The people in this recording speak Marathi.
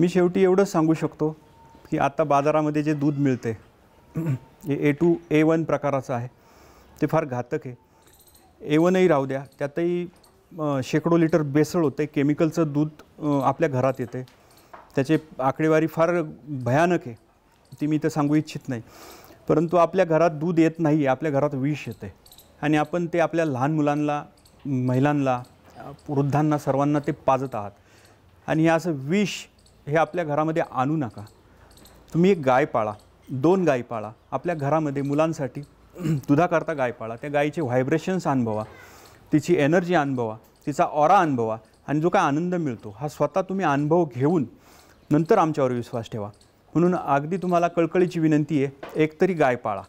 मी शेवटी एवढंच सांगू शकतो की आता बाजारामध्ये जे दूध मिळते हे ए टू ए वन प्रकाराचं आहे. ते फार घातक आहे. ए वनही राहू द्या. त्यातही शेकडो लिटर बेसळ होते. केमिकलचं दूध आपल्या घरात येते. त्याचे आकडेवारी फार भयानक आहे. ती मी तर सांगू इच्छित नाही. परंतु आपल्या घरात दूध येत नाही आपल्या घरात विष येते. आणि आपण ते आपल्या लहान मुलांना महिलांना वृद्धांना सर्वांना ते पाजत आहात. आणि हे असं विष हे आपल्या घरामध्ये आणू नका. तुम्ही एक गाय पाळा दोन गाय पाळा. आपल्या घरामध्ये मुलांसाठी दुधाकरता गाय पाळा. त्या गायीचे व्हायब्रेशन्स अनुभवा. तिची एनर्जी अनुभवा. तिचा ऑरा अनुभवा. आणि जो काय आनंद मिळतो हा स्वतः तुम्ही अनुभव घेऊन नंतर आमच्यावर विश्वास ठेवा. म्हणून अगदी तुम्हाला कळकळीची विनंती आहे एकतरी गाय पाळा.